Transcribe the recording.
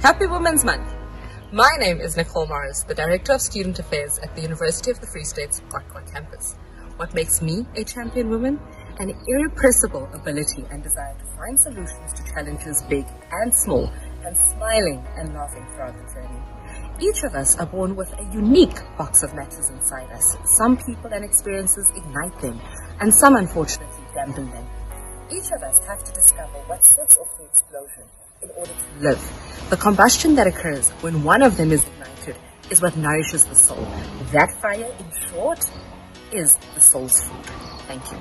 Happy Women's Month! My name is Nicole Morris, the Director of Student Affairs at the University of the Free State's Qwaqwa campus. What makes me a champion woman? An irrepressible ability and desire to find solutions to challenges big and small, and smiling and laughing throughout the journey. Each of us are born with a unique box of matters inside us. Some people and experiences ignite them, and some unfortunately Each of us have to discover what sets off the explosion in order to live. The combustion that occurs when one of them is ignited is what nourishes the soul. That fire, in short, is the soul's food. Thank you.